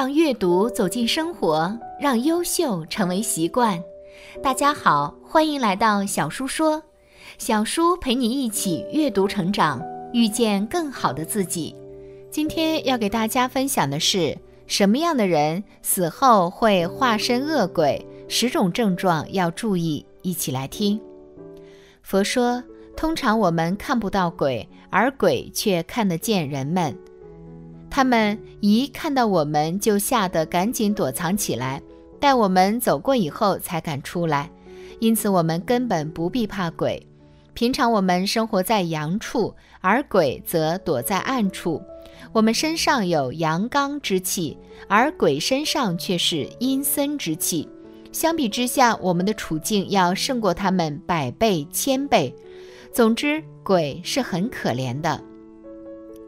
让阅读走进生活，让优秀成为习惯。大家好，欢迎来到小叔说，小叔陪你一起阅读成长，遇见更好的自己。今天要给大家分享的是什么样的人死后会化身恶鬼？十种症状要注意，一起来听。佛说，通常我们看不到鬼，而鬼却看得见人们。他们一看到我们就吓得赶紧躲藏起来，待我们走过以后才敢出来。因此，我们根本不必怕鬼。平常我们生活在阳处，而鬼则躲在暗处。我们身上有阳刚之气，而鬼身上却是阴森之气。相比之下，我们的处境要胜过他们百倍千倍。总之，鬼是很可怜的。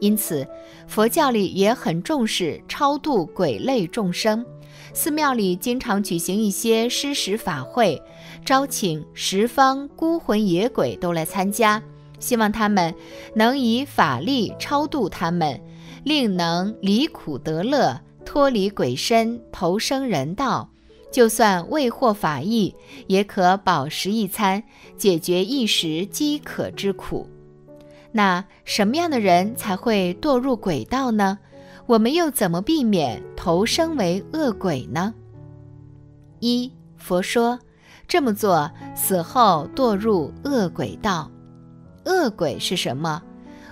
因此，佛教里也很重视超度鬼类众生，寺庙里经常举行一些施食法会，招请十方孤魂野鬼都来参加，希望他们能以法力超度他们，令能离苦得乐，脱离鬼身，投生人道。就算未获法益，也可饱食一餐，解决一时饥渴之苦。那什么样的人才会堕入鬼道呢？我们又怎么避免投生为恶鬼呢？一佛说，这么做死后堕入恶鬼道。恶鬼是什么？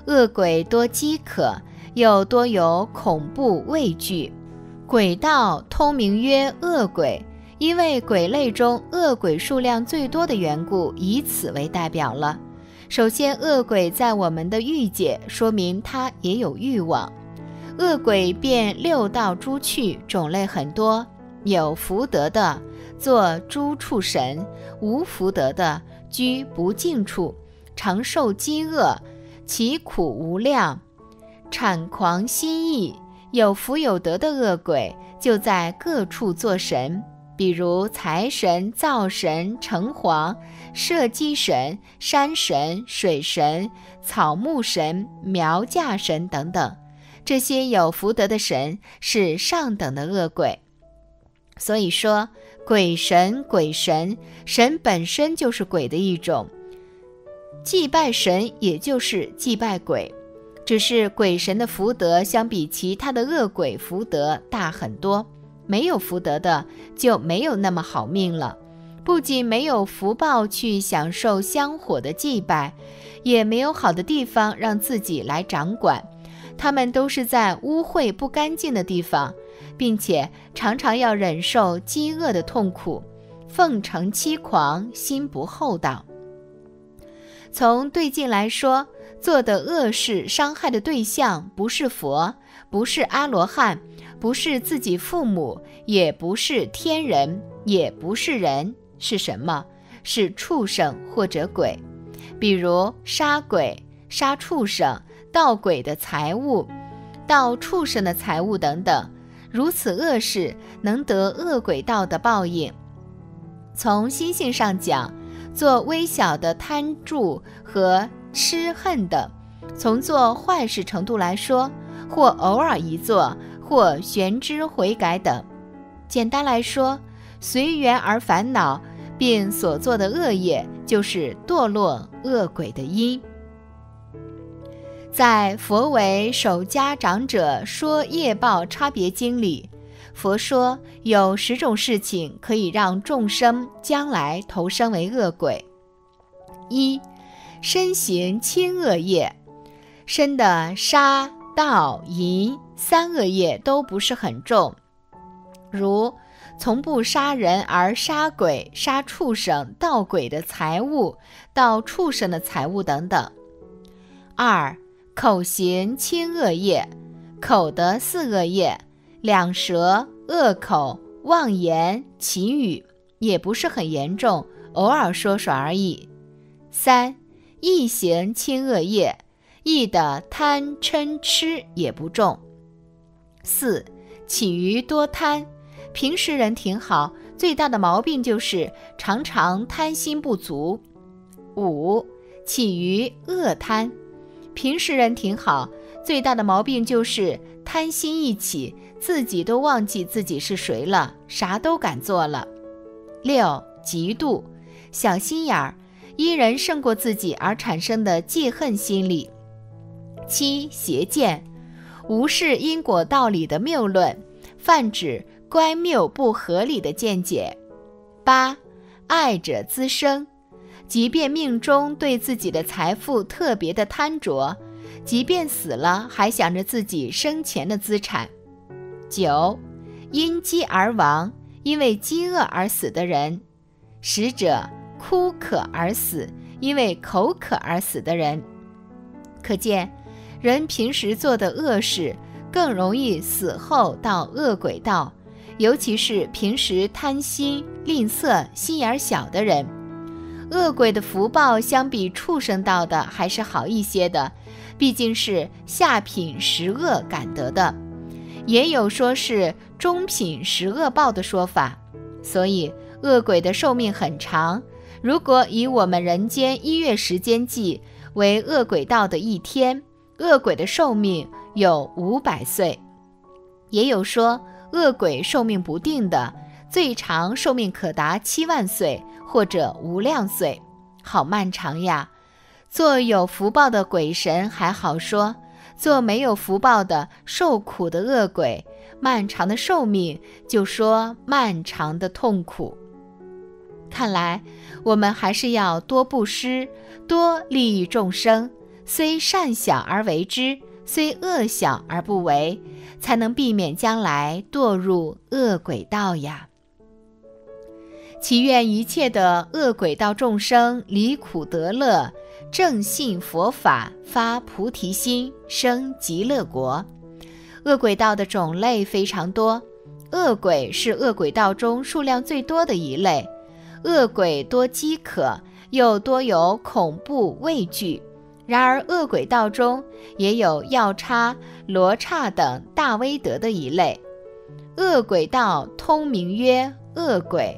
恶鬼多饥渴，又多有恐怖畏惧。鬼道通名曰恶鬼，因为鬼类中恶鬼数量最多的缘故，以此为代表了。首先，恶鬼在我们的欲界，说明他也有欲望。恶鬼变六道诸趣，种类很多，有福德的做诸畜神，无福德的居不净处，常受饥饿，其苦无量，产狂心意。有福有德的恶鬼就在各处做神。比如财神、灶神、城隍、射击神、山神、水神、草木神、苗架神等等，这些有福德的神是上等的恶鬼。所以说，鬼神、鬼神，神本身就是鬼的一种，祭拜神也就是祭拜鬼，只是鬼神的福德相比其他的恶鬼福德大很多。没有福德的就没有那么好命了，不仅没有福报去享受香火的祭拜，也没有好的地方让自己来掌管。他们都是在污秽不干净的地方，并且常常要忍受饥饿的痛苦，奉承欺狂，心不厚道。从对境来说，做的恶事伤害的对象不是佛，不是阿罗汉。不是自己父母，也不是天人，也不是人，是什么？是畜生或者鬼。比如杀鬼、杀畜生、盗鬼的财物、盗畜生的财物等等，如此恶事能得恶鬼道的报应。从心性上讲，做微小的贪著和痴恨等；从做坏事程度来说，或偶尔一做。或玄知悔改等，简单来说，随缘而烦恼，并所做的恶业，就是堕落恶鬼的因。在《佛为守家长者说业报差别经》里，佛说有十种事情可以让众生将来投生为恶鬼：一、身行轻恶业，身的杀。盗淫三恶业都不是很重，如从不杀人而杀鬼、杀畜生、盗鬼的财物、盗畜生的财物等等。二口行轻恶业，口的四恶业，两舌、恶口、妄言、绮语也不是很严重，偶尔说说而已。三意行轻恶业。意的贪嗔痴也不重。四起于多贪，平时人挺好，最大的毛病就是常常贪心不足。五起于恶贪，平时人挺好，最大的毛病就是贪心一起，自己都忘记自己是谁了，啥都敢做了。六、嫉妒，小心眼儿，因人胜过自己而产生的记恨心理。七、邪见，无视因果道理的谬论，泛指乖谬不合理的见解。八、爱者滋生，即便命中对自己的财富特别的贪着，即便死了还想着自己生前的资产。九，因饥而亡，因为饥饿而死的人；十者枯渴而死，因为口渴而死的人。可见，人平时做的恶事，更容易死后到恶鬼道，尤其是平时贪心、吝啬、心眼小的人。恶鬼的福报相比畜生道的还是好一些的，毕竟是下品十恶感得的。也有说是中品十恶报的说法，所以恶鬼的寿命很长。如果以我们人间一月时间计为恶鬼道的一天，恶鬼的寿命有五百岁。也有说恶鬼寿命不定的，最长寿命可达七万岁或者无量岁，好漫长呀！做有福报的鬼神还好说。做没有福报的受苦的恶鬼，漫长的寿命就说漫长的痛苦。看来我们还是要多布施，多利益众生，虽善小而为之，虽恶小而不为，才能避免将来堕入恶鬼道呀。祈愿一切的恶鬼道众生离苦得乐。正信佛法，发菩提心，生极乐国。恶鬼道的种类非常多，恶鬼是恶鬼道中数量最多的一类。恶鬼多饥渴，又多有恐怖畏惧。然而，恶鬼道中也有药叉、罗刹等大威德的一类。恶鬼道通名曰恶鬼，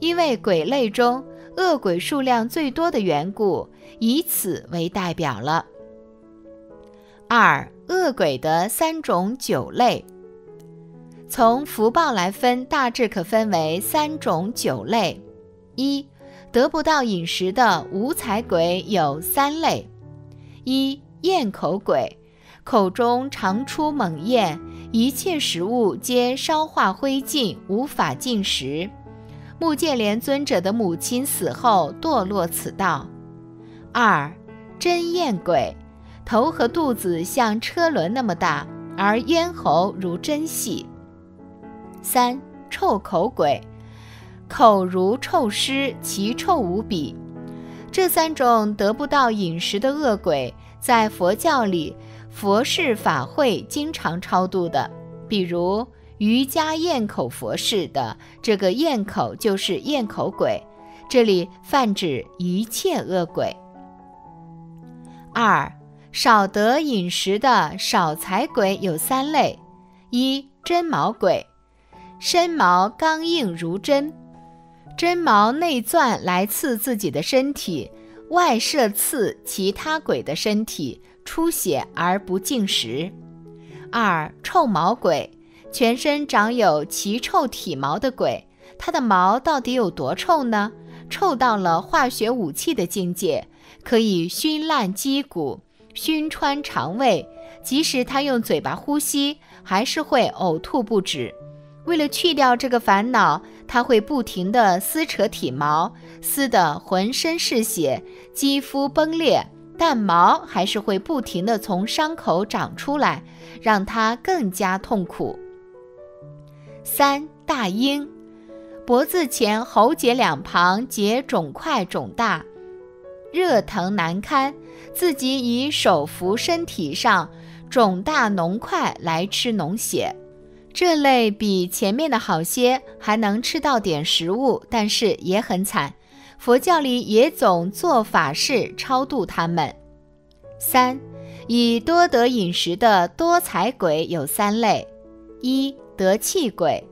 因为鬼类中恶鬼数量最多的缘故。以此为代表了。二恶鬼的三种酒类，从福报来分，大致可分为三种酒类：一得不到饮食的五彩鬼有三类，一咽口鬼，口中常出猛咽，一切食物皆烧化灰烬，无法进食。目犍连尊者的母亲死后堕落此道。二，真咽鬼，头和肚子像车轮那么大，而咽喉如针细。三，臭口鬼，口如臭尸，奇臭无比。这三种得不到饮食的恶鬼，在佛教里佛事法会经常超度的，比如瑜伽咽口佛事的这个咽口就是咽口鬼，这里泛指一切恶鬼。二少得饮食的少财鬼有三类：一针毛鬼，身毛刚硬如针，针毛内钻来刺自己的身体，外射刺其他鬼的身体，出血而不进食。二臭毛鬼，全身长有奇臭体毛的鬼，它的毛到底有多臭呢？臭到了化学武器的境界。可以熏烂肌骨，熏穿肠胃，即使他用嘴巴呼吸，还是会呕吐不止。为了去掉这个烦恼，他会不停地撕扯体毛，撕得浑身是血，肌肤崩裂，但毛还是会不停地从伤口长出来，让他更加痛苦。三大鹰，脖子前喉结两旁结肿块肿大。热疼难堪，自己以手扶身体上肿大脓块来吃脓血，这类比前面的好些，还能吃到点食物，但是也很惨。佛教里也总做法事超度他们。三，以多得饮食的多财鬼有三类：一得气鬼，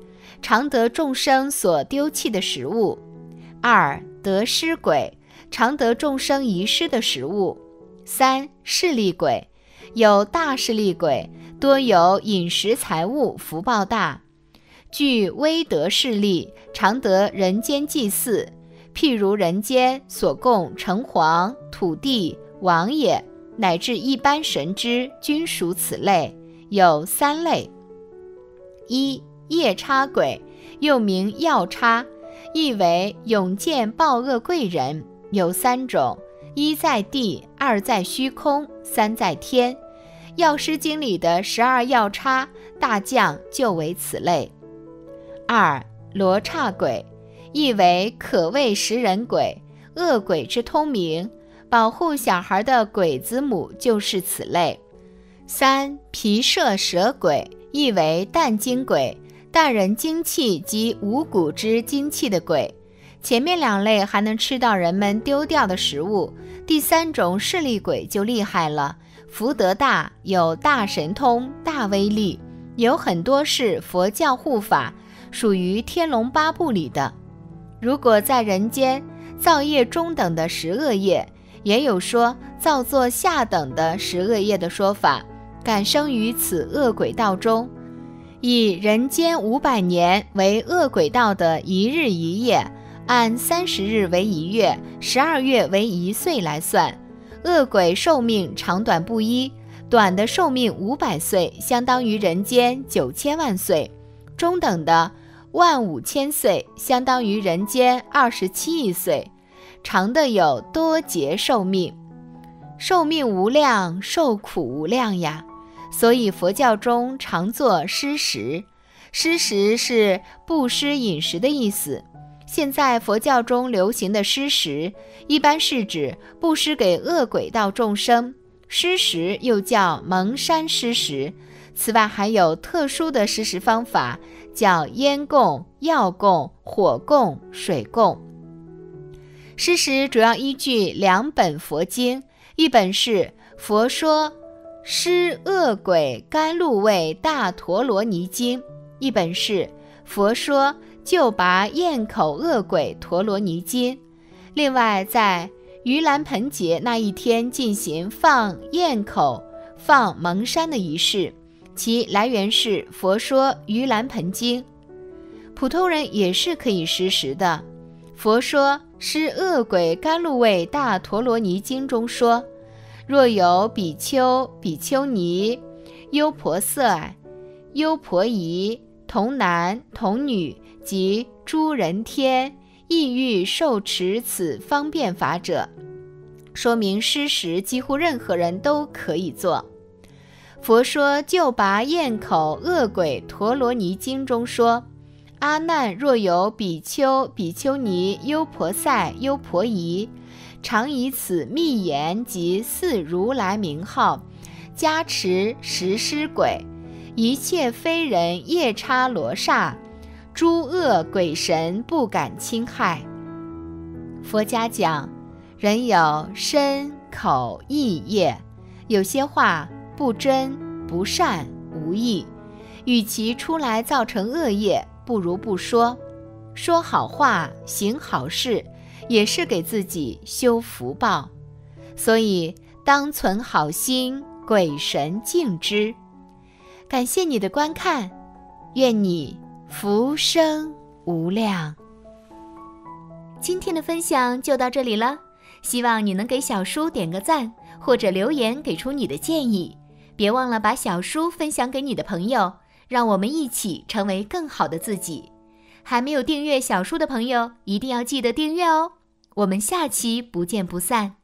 常得众生所丢弃的食物；二得失鬼。常得众生遗失的食物。三势力鬼，有大势力鬼多有饮食财物福报大，具威德势力，常得人间祭祀。譬如人间所供城隍、土地、王爷，乃至一般神之，均属此类。有三类：一夜叉鬼，又名药叉，意为永见报恶贵人。有三种：一在地，二在虚空，三在天。《药师经》里的十二药叉大将就为此类。二罗刹鬼，意为可畏食人鬼，恶鬼之通名，保护小孩的鬼子母就是此类。三皮舍蛇鬼，意为淡精鬼，淡人精气及五谷之精气的鬼。前面两类还能吃到人们丢掉的食物，第三种势利鬼就厉害了。福德大，有大神通、大威力，有很多是佛教护法，属于《天龙八部》里的。如果在人间造业中等的十恶业，也有说造作下等的十恶业的说法，感生于此恶鬼道中，以人间五百年为恶鬼道的一日一夜，按三十日为一月，十二月为一岁来算。恶鬼寿命长短不一，短的寿命五百岁，相当于人间九千万岁；中等的万五千岁，相当于人间二十七亿岁；长的有多劫寿命，寿命无量，受苦无量呀。所以佛教中常做施食，施食是布施饮食的意思。现在佛教中流行的施食，一般是指布施给恶鬼道众生。施食又叫蒙山施食。此外，还有特殊的施食方法，叫烟供、药供、火供、水供。施食主要依据两本佛经，一本是《佛说施恶鬼甘露味大陀罗尼经》，一本是《佛说》。就拔咽口恶鬼陀罗尼经。另外，在盂兰盆节那一天进行放咽口、放蒙山的仪式，其来源是《佛说盂兰盆经》。普通人也是可以施食的。《佛说施恶鬼甘露味大陀罗尼经》中说：若有比丘、比丘尼、优婆塞、优婆夷、童男、童女。及诸人天意欲受持此方便法者，说明施食几乎任何人都可以做。佛说救拔咽口恶鬼陀罗尼经中说：阿难若有比丘、比丘尼、优婆塞、优婆夷，常以此密言及四如来名号加持食施鬼，一切非人夜叉罗刹。诸恶鬼神不敢侵害。佛家讲，人有身口意业，有些话不真不善无益，与其出来造成恶业，不如不说。说好话，行好事，也是给自己修福报。所以，当存好心，鬼神敬之。感谢你的观看，愿你。福生无量。今天的分享就到这里了，希望你能给小叔点个赞，或者留言给出你的建议。别忘了把小叔分享给你的朋友，让我们一起成为更好的自己。还没有订阅小叔的朋友，一定要记得订阅哦。我们下期不见不散。